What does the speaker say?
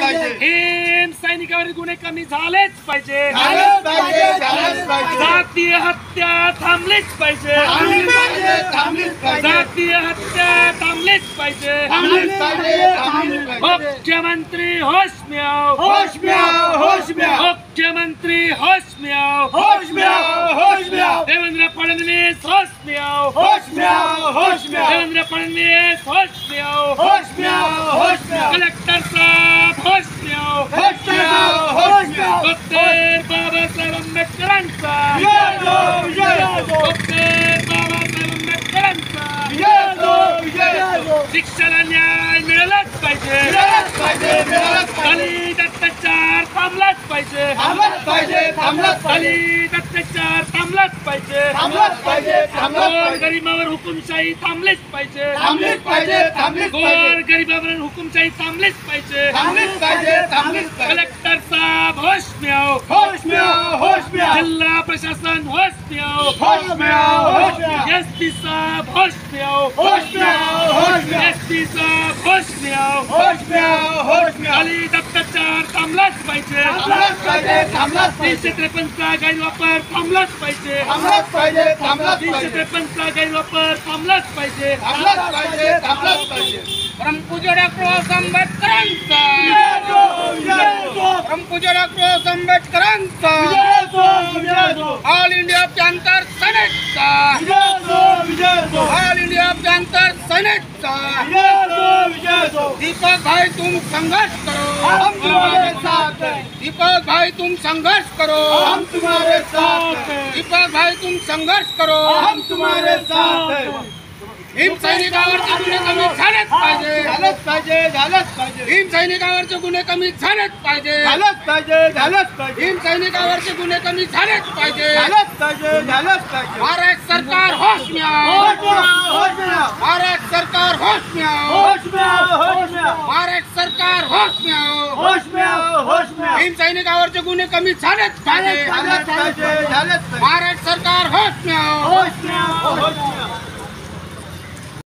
पाहिजे. भीम सैनिकावरील गुन्हे कमी झालेच पाहिजे. जातीय हत्या थांबलीच पाहिजे. जातीय हत्या थांबलीच पाहिजे. मुख्यमंत्री होश में होश में होश में मुख्यमंत्री होश में होश में आओ होश में देवेंद्र फडणवीस होश में आओ होश में आओ होश में देवेंद्र फडणवीस होश में आओ होश में आओ होश में कलेक्टर साहब होश में आओ होश में आओ होश में आओ डॉक्टर बाबासाहेब आंबेडकरांचा विजय असो, विजय असो. डॉक्टर बाबासाहेब आंबेडकरांचा विजय असो, विजय असो. शिक्षणाला न्याय मिळालाच पाहिजे मिळालंच पाहिजे मिळालंच पाहिजे दलित अत्याचार थांबलाच पाहिजे थांबलंच पाहिजे थांबलंच पाहिजे दलित अत्याचार थांबलाच पाहिजे थांबलंच पाहिजे थांबलंच गोर पाहिजे गरिबावर हुकुमशाही थांबलीच पाहिजे थांबलीच पाहिजे थांबलीच गोर पाहिजे गरिबावर हुकुमशाही थांबलीच पाहिजे में आओ होश में आओ होश में आओ जिला प्रशासन होश में आओ होश में आओ होश में आओ एसपी साहब होश में आओ होश में आओ होश में एसपी साहब होश में आओ होश में आओ होश में आओ दलित अत्याचार थांबलाच पाहिजे थांबलंच पाहिजे थांबलंच तीनशे त्रेपन्नचा गैरवापर थांबलाच पाहिजे थांबलंच पाहिजे थांबलंच तीनशे त्रेपन्नचा गैरवापर थांबलाच पाहिजे थांबलंच पाहिजे थांबलंच पाहिजे परमपूज्य डॉक्टर आंबेडकरांचा आंबेडकरांचा असो. ऑल इंडिया जनता सेनेटचा. ऑल इंडिया जनता सेनेटचा. दीपक भाई तुम संघर्ष करो हम तुम्हारे साथ हैं दीपक भाई तुम संघर्ष करो हम तुम्हारे साथ हैं दीपक भाई तुम संघर्ष करो हम तुम्हारे साथ हैं भीम गुन्हे कमी झालेच पाहिजे. झालंच पाहिजे झालंच पाहिजे. भीम सैनिकावरचे गुन्हे कमी झालेच पाहिजे. झालंच पाहिजे झालंच पाहिजे. भीम गुन्हे कमी झालेच पाहिजे. झालंच पाहिजे झालंच पाहिजे. महाराष्ट्र सरकार होश में आओ होश में होश में आओ. महाराष्ट्र सरकार होश में आओ महाराष्ट्र सरकार होश में आओ होश में आओ होश में आओ भीम गुन्हे कमी झालेच पाहिजे. झालंच पाहिजे झालंच पाहिजे. महाराष्ट्र सरकार होश में आओ होश में आओ होश में आओ